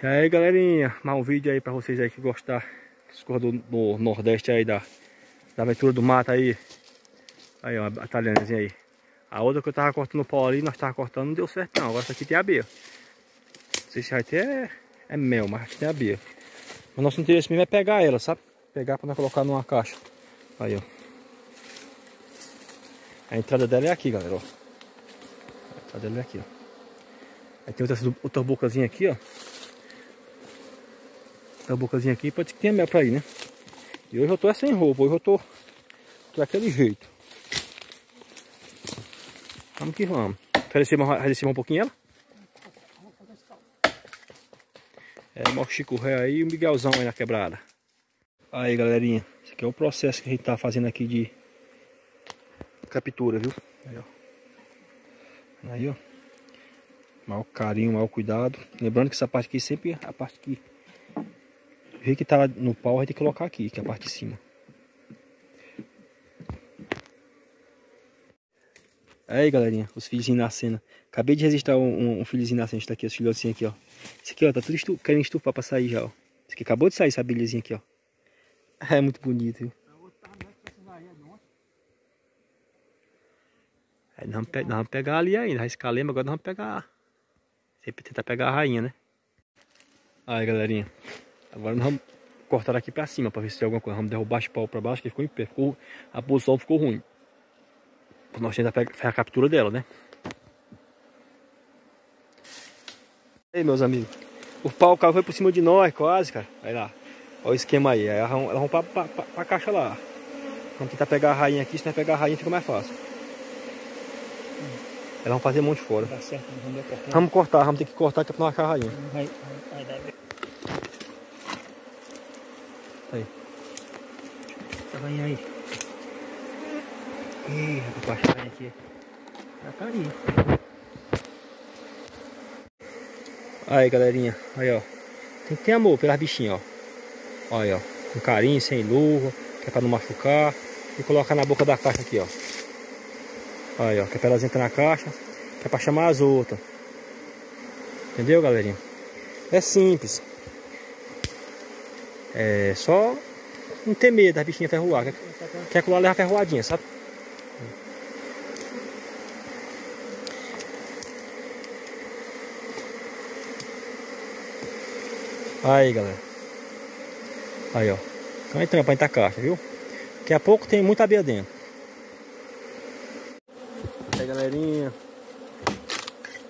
E aí galerinha, mais um vídeo aí pra vocês aí que gostar que do, do Nordeste aí da, da aventura do mato aí. Aí ó, a talhãzinha aí. A outra que eu tava cortando o pau ali, nós tava cortando, não deu certo não. Agora essa aqui tem abelha. Não sei se vai ter é, é mel, mas aqui tem abelha. O nosso interesse mesmo é pegar ela, sabe? Pegar pra nós colocar numa caixa. Aí ó. A entrada dela é aqui, galera, ó. A entrada dela é aqui, ó. Aí tem outra, outra bocazinha aqui, ó. Outra bocazinha aqui, pode que tenha mel pra ir, né? E hoje eu tô é sem roupa, hoje eu tô, tô daquele jeito. Vamos que vamos. Quer descer, descer um pouquinho ela? É, o Chico Ré aí e o Miguelzão aí na quebrada. Aí galerinha, esse aqui é o processo que a gente tá fazendo aqui de captura, viu? Aí ó. Aí ó. Maior carinho, maior cuidado. Lembrando que essa parte aqui sempre é a parte que... Vê que tá no pau, vai ter que colocar aqui, que é a parte de cima. Aí, galerinha, os filhozinhos nascendo. Acabei de resistir um, um, um filhozinho nascendo. Tá aqui, os filhotinhos aqui, ó. Esse aqui, ó, tá tudo estu querendo estufar pra sair já, ó. Esse aqui acabou de sair, essa abelhazinha aqui, ó. É muito bonito, viu? É, nós, vamos, nós vamos pegar ali ainda, arriscar lembra, agora nós vamos pegar Sempre tentar pegar a rainha, né? Aí, galerinha. Agora nós vamos cortar aqui pra cima pra ver se tem alguma coisa. Vamos derrubar esse pau pra baixo, que ficou em pé. Ficou, a posição ficou ruim. Nós tentar fazer a captura dela, né? Aí, meus amigos. O pau o carro foi por cima de nós, quase, cara. Aí lá. Olha o esquema aí. Aí elas vão pra, pra, pra, pra caixa lá. Vamos tentar pegar a rainha aqui. Se nós pegar a rainha fica mais fácil. Elas vão fazer um monte fora. Tá certo, vamos cortar. Vamos cortar, vamos ter que cortar que é pra não achar a rainha. Vai, vai, vai Aí. Essa rainha aí. Ih, rapaz, achar a rainha aqui. Ela tá ali. Aí, galerinha. Aí, ó. Tem que ter amor pelas bichinhas, ó. Olha, ó. Com carinho, sem luva, que é pra não machucar. E colocar na boca da caixa aqui, ó. Aí, ó, que é pra elas entrar na caixa, que é pra chamar as outras. Entendeu, galerinha? É simples. É só não ter medo das bichinhas ferroar. Quer, quer que lá leva ferroadinha, sabe? Aí, galera. Aí, ó. Então entrando pra entrar a caixa, viu? Daqui a pouco tem muita abelha dentro galerinha.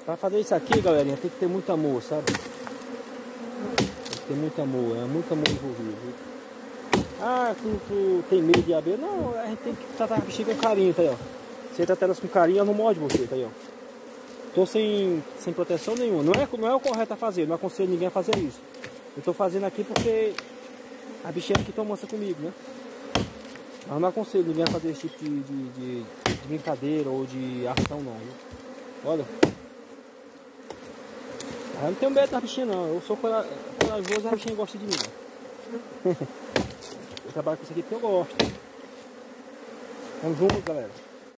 Pra fazer isso aqui, galerinha, tem que ter muito amor, sabe? Tem muito amor, é muito amor envolvido. Ah, tu, tu, tem medo de abelha? Não, a gente tem que tratar a bichinha com carinho, tá aí, ó. Você trata elas com carinho, ela não morde você, tá aí, ó. Tô sem, sem proteção nenhuma. Não é, não é o correto a fazer, não aconselho ninguém a fazer isso. Eu tô fazendo aqui porque a bichinha aqui tão mansa comigo, né? Mas não aconselho ninguém a fazer esse tipo de, de, de, de brincadeira ou de ação não, viu? Olha. Eu não tenho medo da bichinha não, eu sou corajoso e a bichinha gosta de mim. eu trabalho com isso aqui porque eu gosto. Vamos juntos, galera.